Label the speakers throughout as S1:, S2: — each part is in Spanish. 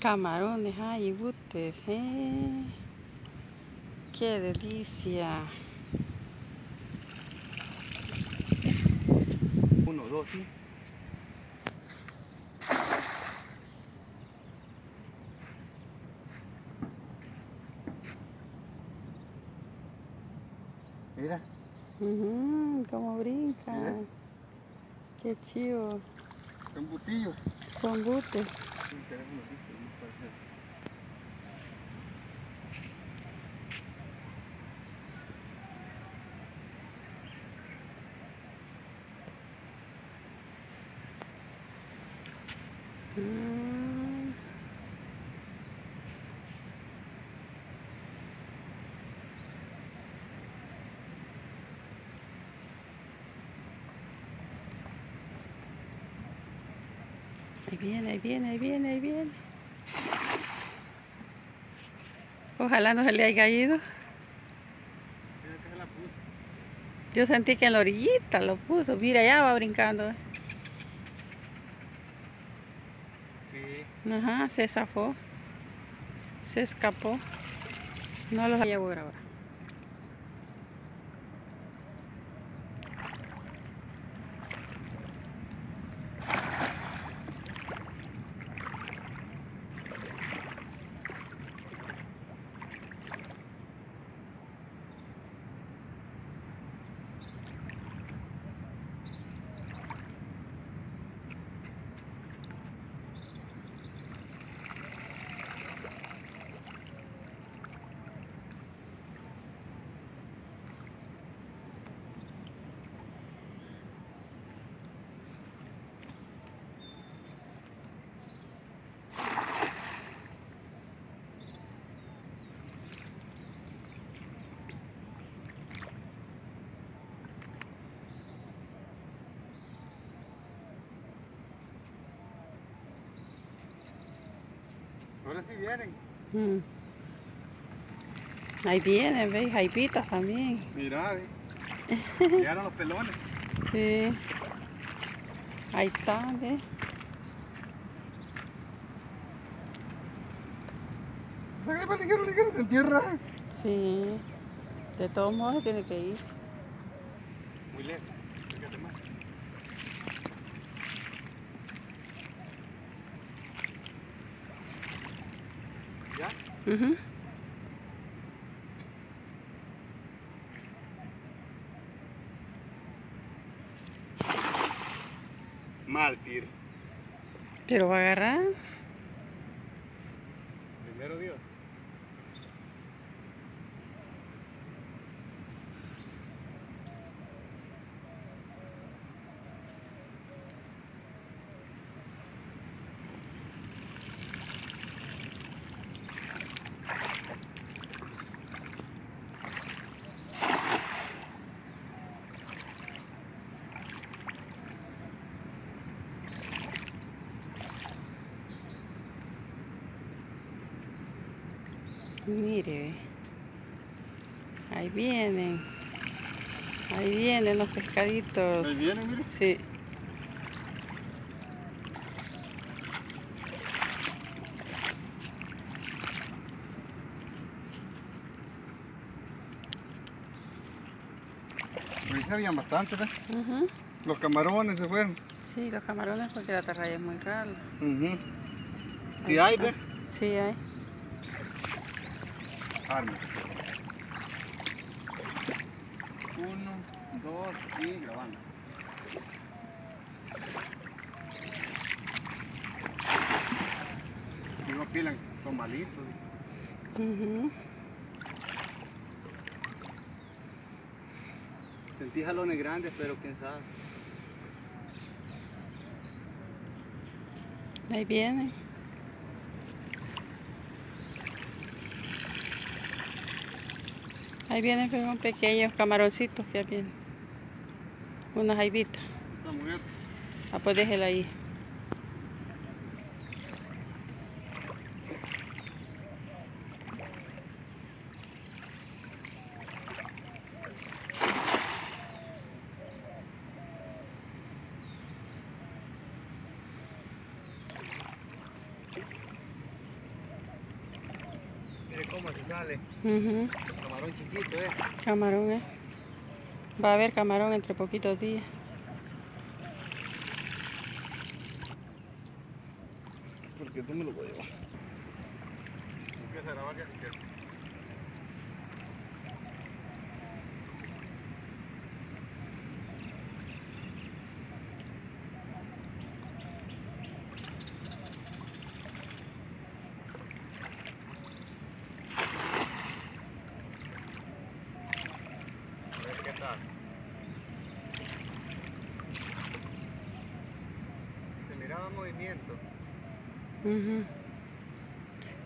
S1: Camarones, ay, butes, ¿eh? Qué delicia.
S2: Uno, dos, sí. Mira,
S1: Ujú, cómo brinca.
S2: Mira.
S1: Qué chivo.
S2: son butillos.
S1: Son butes.
S2: Sí, tenemos unos butillos, no puede ser.
S1: Mm. Ahí viene, ahí viene, ahí viene, ahí viene. Ojalá no se le haya
S2: puse.
S1: Yo sentí que en la orillita lo puso. Mira, ya va brincando. Ajá, se zafó. Se escapó. No los había por ahora.
S2: Ahora sí vienen.
S1: Mm. Ahí vienen, ¿veis? Jaipitas también.
S2: Mira, ve. Llegaron los pelones.
S1: Sí. Ahí está, ¿ves?
S2: Sácale para ligero, ligero, se entierra.
S1: Sí. De todos modos tiene que ir.
S2: Muy lejos. Mártir.
S1: Pero va a agarrar.
S2: Primero Dios.
S1: Mire. Ahí vienen. Ahí vienen los pescaditos.
S2: Ahí vienen, mire.
S1: Sí.
S2: Ahí se habían bastante, ¿ves?
S1: Ujú.
S2: Los camarones se fueron.
S1: Sí, los camarones porque la atarraya es muy rara.
S2: Ujú.
S1: Ahí
S2: Sí hay. ¿ves?
S1: Sí hay.
S2: Arma. Uno, dos y grabando. Y no pilan, son malitos.
S1: Ujú.
S2: Sentí jalones grandes, pero quién sabe.
S1: Ahí vienen. Ahí vienen pero son pequeños camaroncitos que vienen.
S2: Muy bien.
S1: Ah, pues déjela ahí.
S2: llama si sale.
S1: Ujú.
S2: Camarón chiquito, eh.
S1: Camarón, ¿eh? Va a haber camarón entre poquitos días.
S2: Porque tú me lo voy a llevar. Empieza a grabar ya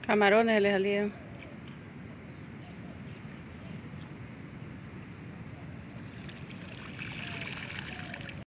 S1: Camarones le salieron.